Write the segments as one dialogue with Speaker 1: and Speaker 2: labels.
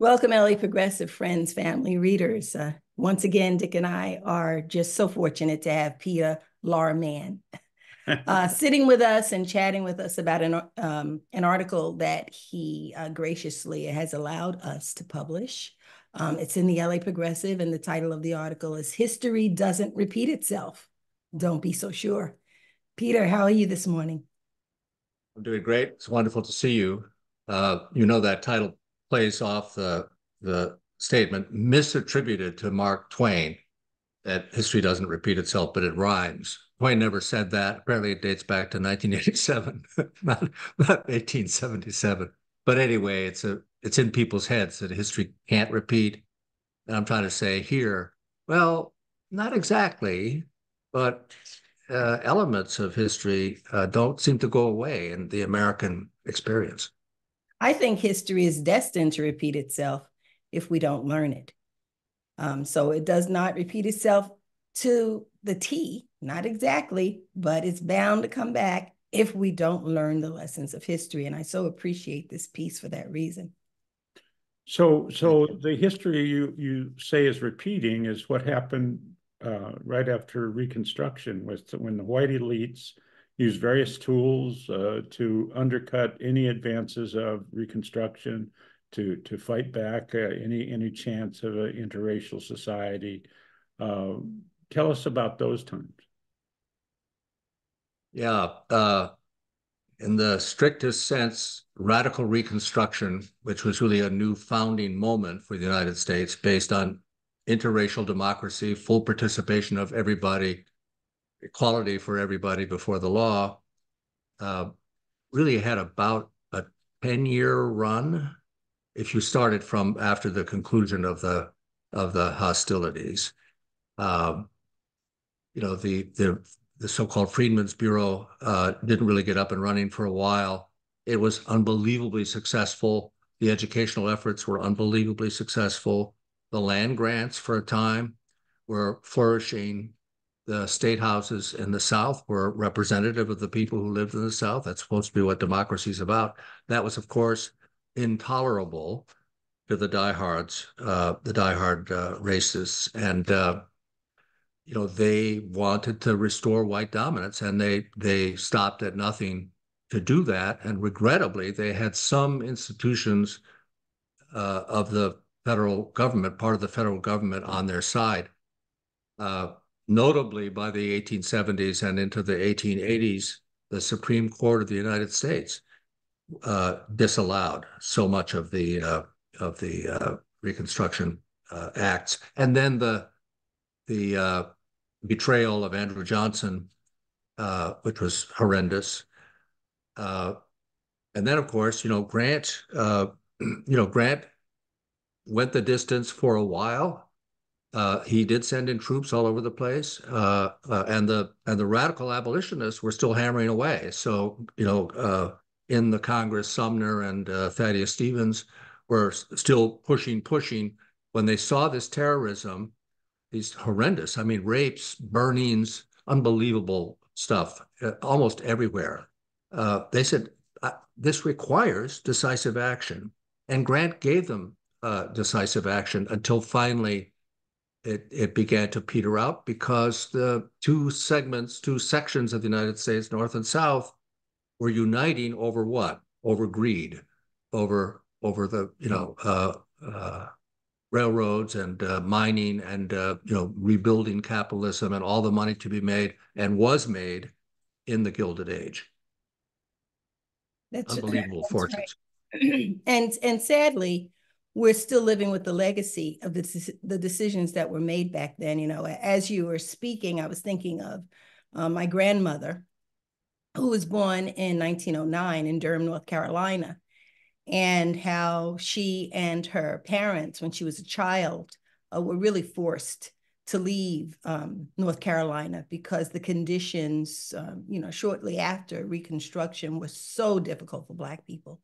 Speaker 1: Welcome, LA Progressive friends, family, readers. Uh, once again, Dick and I are just so fortunate to have Peter Laarman uh, sitting with us and chatting with us about an, um, an article that he uh, graciously has allowed us to publish. Um, it's in the LA Progressive, and the title of the article is History Doesn't Repeat Itself. Don't be so sure. Peter, how are you this morning?
Speaker 2: I'm doing great. It's wonderful to see you. Uh, you know that title plays off the the statement misattributed to Mark Twain that history doesn't repeat itself, but it rhymes. Twain never said that. Apparently, it dates back to 1987, not, not 1877. But anyway, it's a it's in people's heads that history can't repeat. And I'm trying to say here, well, not exactly, but uh, elements of history uh, don't seem to go away in the American experience.
Speaker 1: I think history is destined to repeat itself if we don't learn it. Um, so it does not repeat itself to the T, not exactly, but it's bound to come back if we don't learn the lessons of history. And I so appreciate this piece for that reason.
Speaker 3: So, so the history you you say is repeating is what happened uh, right after Reconstruction, was when the white elites use various tools uh, to undercut any advances of Reconstruction, to to fight back uh, any any chance of an interracial society. Uh, tell us about those times.
Speaker 2: Yeah, uh, in the strictest sense, radical Reconstruction, which was really a new founding moment for the United States, based on interracial democracy, full participation of everybody equality for everybody before the law, uh, really had about a 10 year run if you started from after the conclusion of the of the hostilities. Um, you know, the the the so-called Freedmen's Bureau uh, didn't really get up and running for a while. It was unbelievably successful. The educational efforts were unbelievably successful. The land grants for a time were flourishing the state houses in the South were representative of the people who lived in the South. That's supposed to be what democracy is about. That was, of course, intolerable to the diehards, uh, the diehard uh, racists, and uh, you know they wanted to restore white dominance, and they they stopped at nothing to do that. And regrettably, they had some institutions uh, of the federal government, part of the federal government, on their side. Uh, notably by the 1870s and into the 1880s, the Supreme Court of the United States uh, disallowed so much of the uh, of the uh, Reconstruction uh, acts, and then the the uh, betrayal of Andrew Johnson, uh, which was horrendous, and then of course you know Grant, you know Grant went the distance for a while uh, he did send in troops all over the place, uh, uh, and the and the radical abolitionists were still hammering away. So you know, uh, in the Congress, Sumner and uh, Thaddeus Stevens were still pushing, pushing. When they saw this terrorism, these horrendous, I mean, rapes, burnings, unbelievable stuff, almost everywhere. they said this requires decisive action, and Grant gave them decisive action until finally it, it began to peter out because the two segments, two sections of the United States, North and South, were uniting over what? Over greed, over over the you know uh, uh, railroads and uh, mining and uh, you know rebuilding capitalism and all the money to be made and was made in the Gilded Age. That's unbelievable that's fortunes.
Speaker 1: Right. and and sadly, we're still living with the legacy of the, the decisions that were made back then. You know, as you were speaking, I was thinking of uh, my grandmother, who was born in 1909 in Durham, North Carolina, and how she and her parents, when she was a child, uh, were really forced to leave um, North Carolina because the conditions, um, you know, shortly after Reconstruction was so difficult for Black people.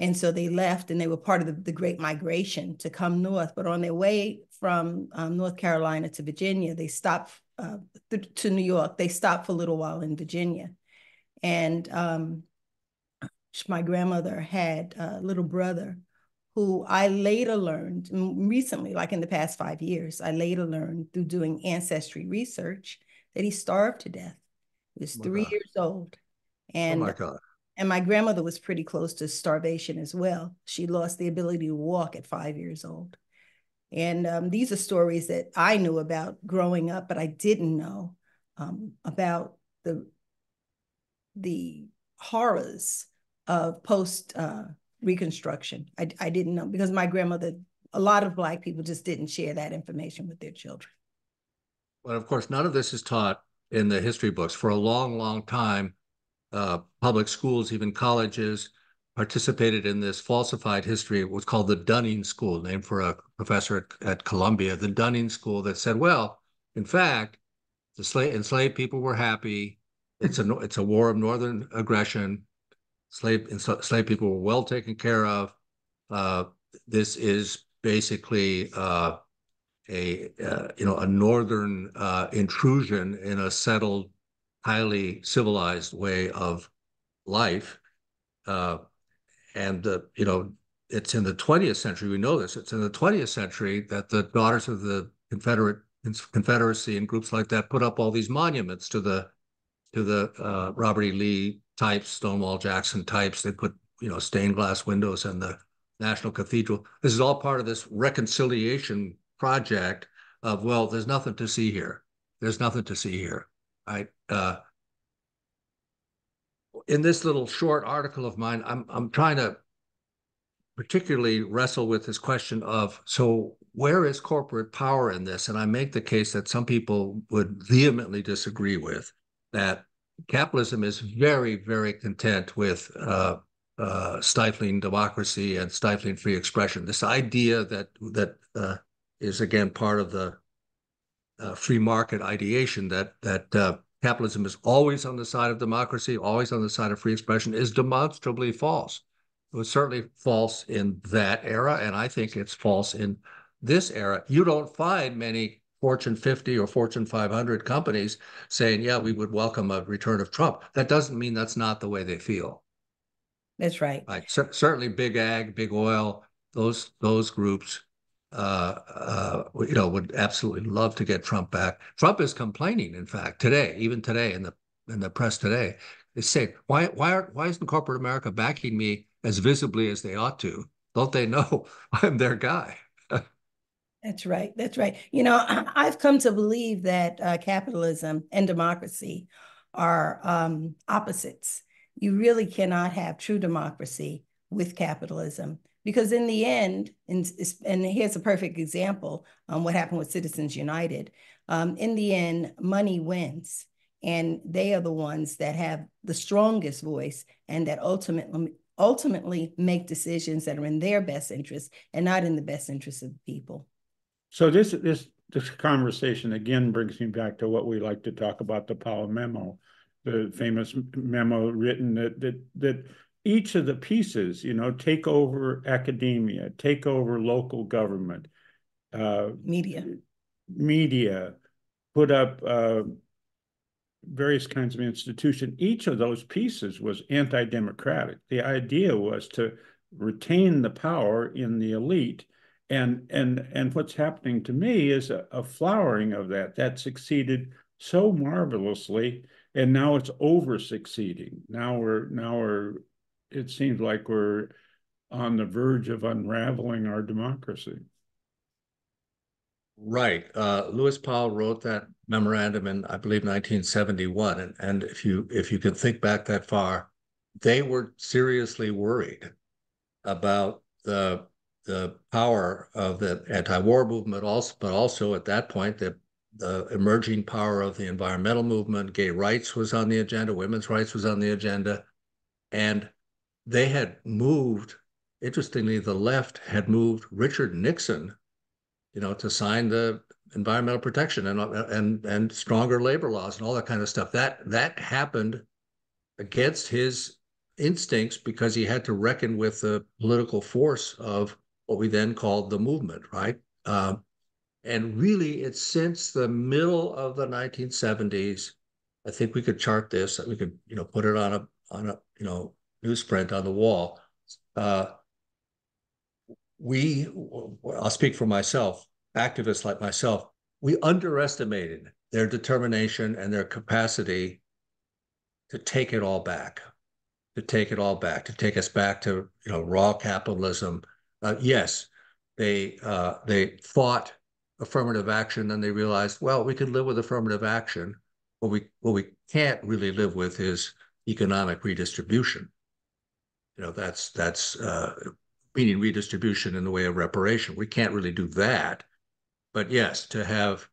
Speaker 1: And so they left and they were part of the, the Great Migration to come north. But on their way from um, North Carolina to Virginia, they stopped uh, th- to New York. They stopped for a little while in Virginia. And um, my grandmother had a little brother who I later learned recently, like in the past five years, I later learned through doing ancestry research that he starved to death. He was oh three God. years old. And, oh my God. And my grandmother was pretty close to starvation as well. She lost the ability to walk at five years old. And um, these are stories that I knew about growing up, but I didn't know um, about the the horrors of post uh, Reconstruction. I, I didn't know because my grandmother, a lot of Black people just didn't share that information with their children.
Speaker 2: Well, of course, none of this is taught in the history books. For a long, long time, uh, public schools, even colleges, participated in this falsified history. It was called the Dunning School, named for a professor at, at Columbia, the Dunning School that said, well, in fact, the slave, enslaved people were happy. It's a, it's a war of northern aggression slave enslaved people were well taken care of. Uh, this is basically uh, a uh, you know a northern uh, intrusion in a settled, highly civilized way of life, uh, and you know it's in the 20th century. We know this. It's in the 20th century that the daughters of the Confederate Confederacy and groups like that put up all these monuments to the to the uh, Robert E. Lee types, Stonewall Jackson types. They put, you know, stained glass windows in the National Cathedral. This is all part of this reconciliation project of, well, there's nothing to see here. There's nothing to see here, right? Uh, in this little short article of mine, I'm I'm trying to particularly wrestle with this question of so where is corporate power in this? And I make the case that some people would vehemently disagree with that capitalism is very, very content with uh, uh, stifling democracy and stifling free expression. This idea that that uh, is again part of the uh, free market ideation that that uh, capitalism is always on the side of democracy, always on the side of free expression, is demonstrably false. It was certainly false in that era, and I think it's false in this era. You don't find many Fortune 50 or Fortune 500 companies saying, yeah, we would welcome a return of Trump. That doesn't mean that's not the way they feel.
Speaker 1: That's right.
Speaker 2: Like c- certainly big ag, big oil, those those groups, uh, uh, you know, would absolutely love to get Trump back. Trump is complaining, in fact, today, even today in the in the press today, they say, why why aren't, why isn't corporate America backing me as visibly as they ought to? Don't they know I'm their guy?
Speaker 1: That's right. That's right. You know, I've come to believe that uh, capitalism and democracy are um, opposites. You really cannot have true democracy with capitalism because in the end, and, and here's a perfect example um, what happened with Citizens United. Um, in the end, money wins, and they are the ones that have the strongest voice and that ultimately ultimately make decisions that are in their best interest and not in the best interest of the people.
Speaker 3: So this this this conversation again brings me back to what we like to talk about the Powell memo, the famous memo written that that that each of the pieces, you know, take over academia, take over local government,
Speaker 1: uh, media,
Speaker 3: media, put up uh, various kinds of institution. Each of those pieces was anti-democratic. The idea was to retain the power in the elite and and and what's happening to me is a, a, flowering of that that succeeded so marvelously and now it's over succeeding now we're now we're it seems like we're on the verge of unraveling our democracy
Speaker 2: right uh, lewis powell wrote that memorandum in i believe 1971 and, and if you if you can think back that far they were seriously worried about the the power of the anti-war movement, also, but also at that point the the emerging power of the environmental movement. Gay rights was on the agenda, women's rights was on the agenda, and they had moved. Interestingly, the left had moved Richard Nixon, you know, to sign the environmental protection and and and stronger labor laws and all that kind of stuff. That that happened against his instincts because he had to reckon with the political force of what we then called the movement, right? Um, and really, it's since the middle of the 1970s. I think we could chart this. We could, you know, put it on a on a you know newsprint on the wall. Uh, we, I'll speak for myself, activists like myself, we underestimated their determination and their capacity to take it all back, to take it all back, to take us back to you know raw capitalism. Uh, yes, they uh, they fought affirmative action, then they realized, well, we can live with affirmative action. What we what we can't really live with is economic redistribution. You know, that's that's uh, meaning redistribution in the way of reparation. We can't really do that. But yes, to have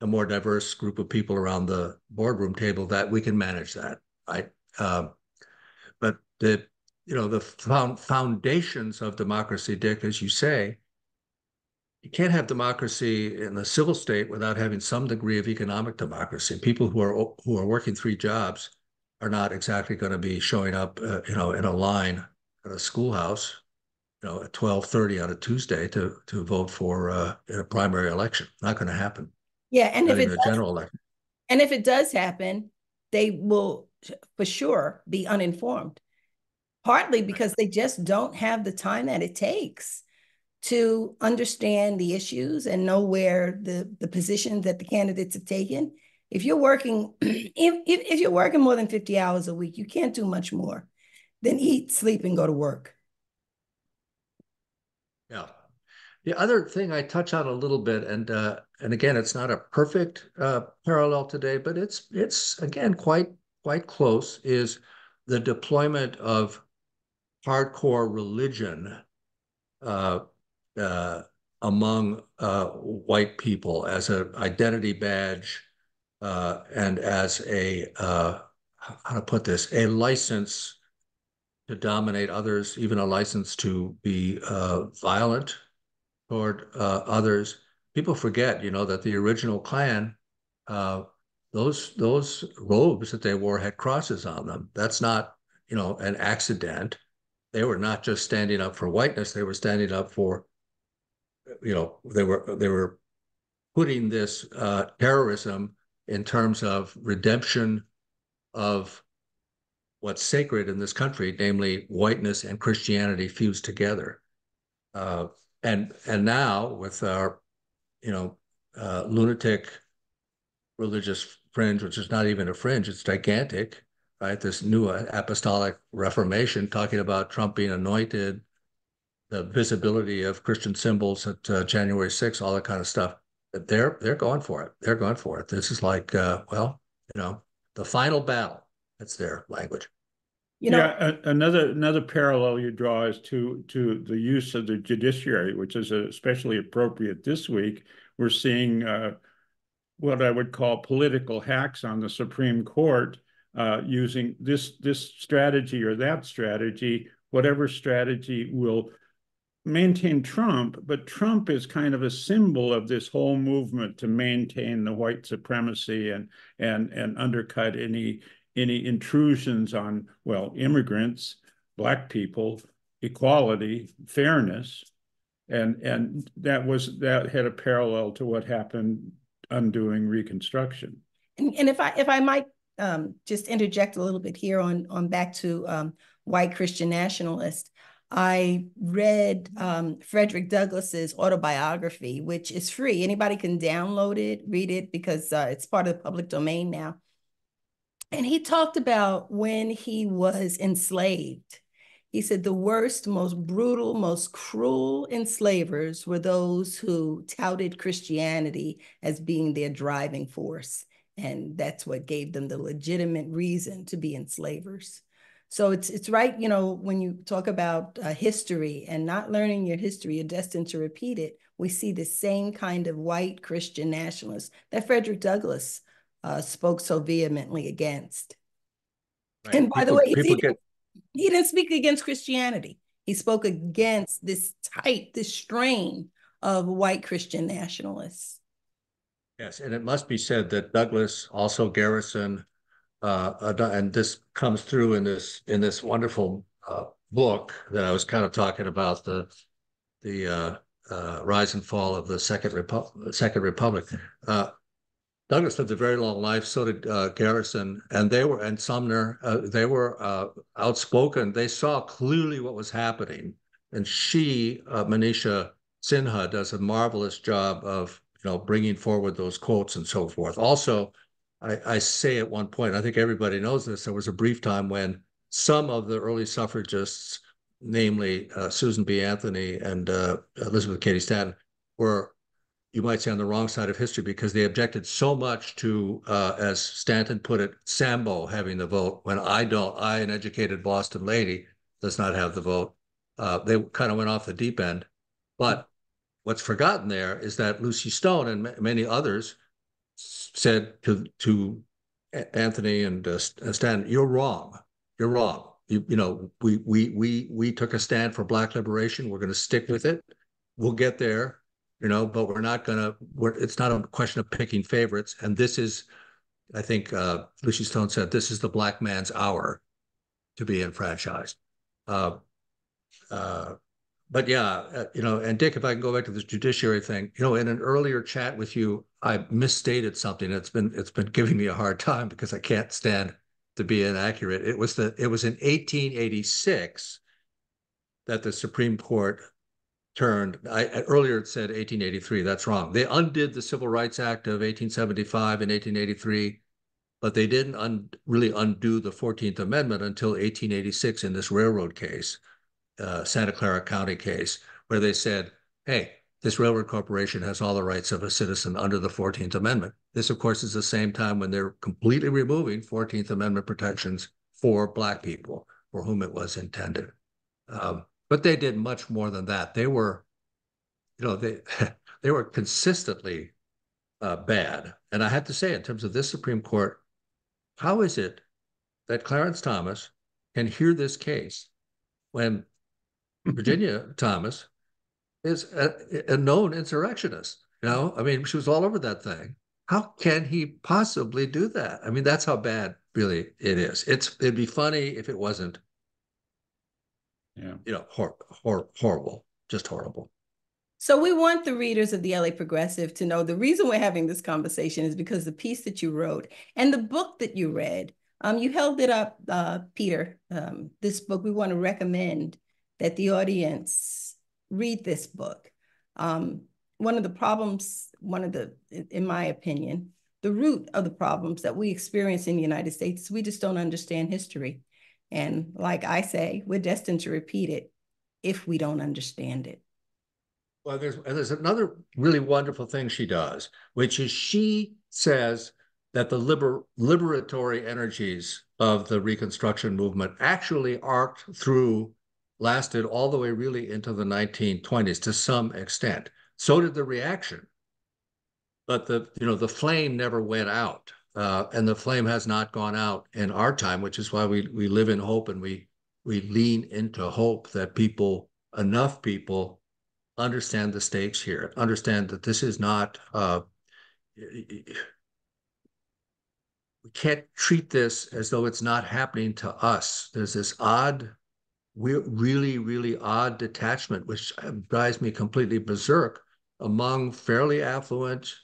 Speaker 2: a more diverse group of people around the boardroom table, that we can manage that, right? Um, but the you know the found foundations of democracy, Dick, as you say, you can't have democracy in the civil state without having some degree of economic democracy. People who are who are working three jobs are not exactly going to be showing up, uh, you know, in a line at a schoolhouse, you know, at twelve thirty on a Tuesday to to vote for uh, a primary election. Not going to happen.
Speaker 1: Yeah, and
Speaker 2: not
Speaker 1: if it
Speaker 2: a
Speaker 1: does,
Speaker 2: general election.
Speaker 1: and if it does happen, they will for sure be uninformed. Partly because they just don't have the time that it takes to understand the issues and know where the, the positions that the candidates have taken. If you're working, if, if, if you're working more than 50 hours a week, you can't do much more than eat, sleep, and go to work.
Speaker 2: Yeah. The other thing I touch on a little bit, and uh, and again, it's not a perfect uh, parallel today, but it's it's again quite quite close. Is the deployment of hardcore religion uh, uh, among uh, white people as an identity badge uh, and as a uh, how to put this a license to dominate others, even a license to be uh, violent toward uh, others. People forget, you know, that the original Klan, those those robes that they wore had crosses on them. That's not, you know, an accident. They were not just standing up for whiteness; they were standing up for you know, they were they were putting this uh, terrorism in terms of redemption of what's sacred in this country, namely whiteness and Christianity fused together. Uh, and and now with our, you know, uh, lunatic religious fringe, which is not even a fringe, it's gigantic, right? This new apostolic reformation talking about Trump being anointed, the visibility of Christian symbols at uh, January 6th, all that kind of stuff. They're they're going for it. They're going for it. This is like, uh, well, you know, the final battle. That's their language.
Speaker 3: You know, yeah, another another parallel you draw is to to the use of the judiciary, which is especially appropriate this week. We're seeing uh, what I would call political hacks on the Supreme Court uh, using this this strategy or that strategy, whatever strategy will maintain Trump, but Trump is kind of a symbol of this whole movement to maintain the white supremacy and and and undercut any any intrusions on well immigrants, black people, equality, fairness, and and that was that had a parallel to what happened undoing Reconstruction.
Speaker 1: And, and if I if I might um, just interject a little bit here on on back to um, white Christian nationalist. I read um, Frederick Douglass's autobiography, which is free. Anybody can download it, read it, because uh, it's part of the public domain now. And he talked about when he was enslaved. He said the worst, most brutal, most cruel enslavers were those who touted Christianity as being their driving force. And that's what gave them the legitimate reason to be enslavers. So it's it's right, you know, when you talk about uh, history and not learning your history, you're destined to repeat it. We see the same kind of white Christian nationalists that Frederick Douglass uh, spoke so vehemently against. Right. And by people, the way, he, get... didn't, he didn't speak against Christianity. He spoke against this type, this strain of white Christian nationalists.
Speaker 2: Yes, and it must be said that Douglass, also Garrison, uh, and this comes through in this in this wonderful uh, book that I was kind of talking about the the uh, uh rise and fall of the Second Republic. Second Republic. Uh, Douglass lived a very long life. So did uh, Garrison, and they were and Sumner. they were outspoken. They saw clearly what was happening. and she, uh, Manisha Sinha, does a marvelous job of you know bringing forward those quotes and so forth. Also, I, I say at one point, I think everybody knows this. There was a brief time when some of the early suffragists, namely uh, Susan B. Anthony and uh, Elizabeth Cady Stanton, were you might say on the wrong side of history because they objected so much to, uh, as Stanton put it, Sambo having the vote when I don't, I, an educated Boston lady, does not have the vote. Uh, they kind of went off the deep end. But what's forgotten there is that Lucy Stone and many others said to to Anthony and uh, Stanton, "You're wrong. You're wrong. You, you know, we we we we took a stand for Black liberation. We're going to stick with it. We'll get there." you know, but we're not gonna. We're, it's not a question of picking favorites. And this is, I think, uh, Lucy Stone said, this is the black man's hour to be enfranchised. Uh, uh, but yeah, uh, you know, and Dick, if I can go back to this judiciary thing, you know, in an earlier chat with you, I misstated something. It's been it's been giving me a hard time because I can't stand to be inaccurate. It was the it was in 1886 that the Supreme Court turned. I, earlier it said 1883. That's wrong. They undid the Civil Rights Act of 1875 and 1883, but they didn't un, really undo the 14th Amendment until 1886 in this railroad case, uh, Santa Clara County case, where they said, hey, this railroad corporation has all the rights of a citizen under the 14th Amendment. This, of course, is the same time when they're completely removing 14th Amendment protections for Black people for whom it was intended. Um, but they did much more than that. They were, you know, they they were consistently uh, bad. And I have to say, in terms of this Supreme Court, how is it that Clarence Thomas can hear this case when Virginia Thomas is a, a, known insurrectionist? You know, I mean, she was all over that thing. How can he possibly do that? I mean, that's how bad really it is. It's it'd be funny if it wasn't
Speaker 3: yeah.
Speaker 2: You know, hor- hor- horrible, just horrible.
Speaker 1: So we want the readers of the LA Progressive to know the reason we're having this conversation is because the piece that you wrote and the book that you read, um, you held it up, uh, Peter. Um, this book, we want to recommend that the audience read this book. Um, one of the problems, one of the, in my opinion, the root of the problems that we experience in the United States, we just don't understand history. And like I say, we're destined to repeat it if we don't understand it.
Speaker 2: Well, there's there's another really wonderful thing she does, which is she says that the liber, liberatory energies of the Reconstruction movement actually arced through, lasted all the way really into the 1920s to some extent. So did the reaction, but the you know the flame never went out. Uh, and the flame has not gone out in our time, which is why we we live in hope and we we lean into hope that people, enough people, understand the stakes here, understand that this is not. Uh, we can't treat this as though it's not happening to us. There's this odd, really, really odd detachment, which uh, drives me completely berserk among fairly affluent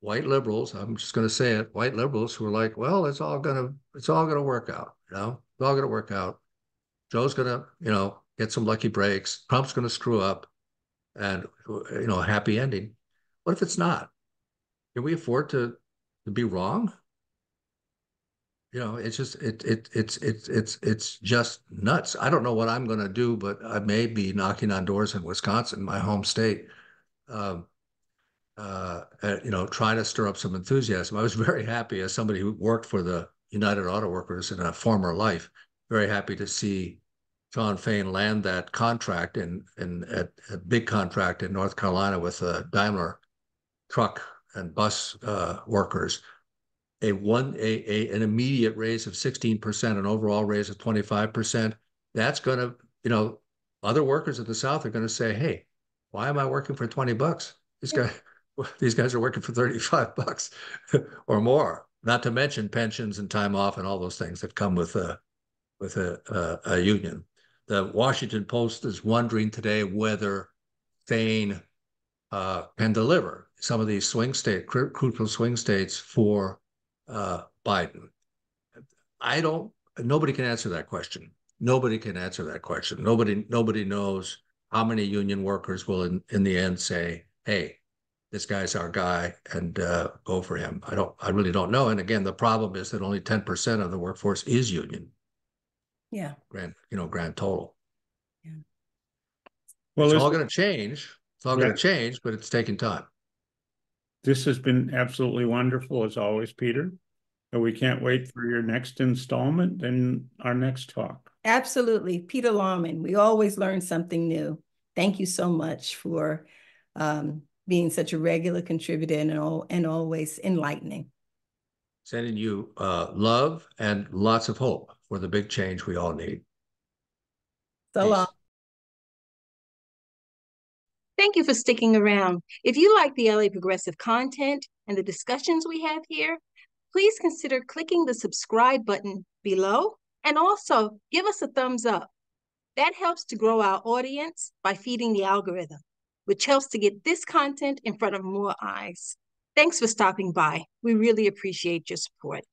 Speaker 2: white liberals, I'm just going to say it, white liberals who are like, well, it's all going to, it's all going to work out. You know, it's all going to work out. Joe's going to, you know, get some lucky breaks. Trump's going to screw up and, you know, a happy ending. What if it's not? Can we afford to, to be wrong? You know, it's just it it it's it's it's it's just nuts. I don't know what I'm going to do, but I may be knocking on doors in Wisconsin, my home state, um, uh, you know, trying to stir up some enthusiasm. I was very happy as somebody who worked for the United Auto Workers in a former life, very happy to see Shawn Fain land that contract in, in a, a big contract in North Carolina with uh, Daimler truck and bus uh, workers. A one a, a an immediate raise of 16%, an overall raise of 25%. That's going to, you know, other workers in the South are going to say, hey, why am I working for 20 bucks? This guy, these guys are working for 35 bucks or more, not to mention pensions and time off and all those things that come with a, with a, a, a union. The Washington Post is wondering today whether Fain uh, can deliver some of these swing state, crucial swing states for uh, Biden. I don't, nobody can answer that question. Nobody can answer that question. Nobody, nobody knows how many union workers will in, in the end say, hey, this guy's our guy and uh, go for him. I don't, I really don't know. And again, the problem is that only 10% of the workforce is union.
Speaker 4: Yeah.
Speaker 2: Grand, you know, grand total.
Speaker 4: Yeah.
Speaker 2: Well, it's all going to change. It's all yeah. going to change, but it's taking time.
Speaker 3: This has been absolutely wonderful as always, Peter. And we can't wait for your next installment and our next talk.
Speaker 4: Absolutely. Peter Laarman, we always learn something new. Thank you so much for um, being such a regular contributor and, and always enlightening.
Speaker 2: Sending you uh, love and lots of hope for the big change we all need.
Speaker 4: So Peace. long.
Speaker 1: Thank you for sticking around. If you like the LA Progressive content and the discussions we have here, please consider clicking the subscribe button below and also give us a thumbs up. That helps to grow our audience by feeding the algorithm, which helps to get this content in front of more eyes. Thanks for stopping by. We really appreciate your support.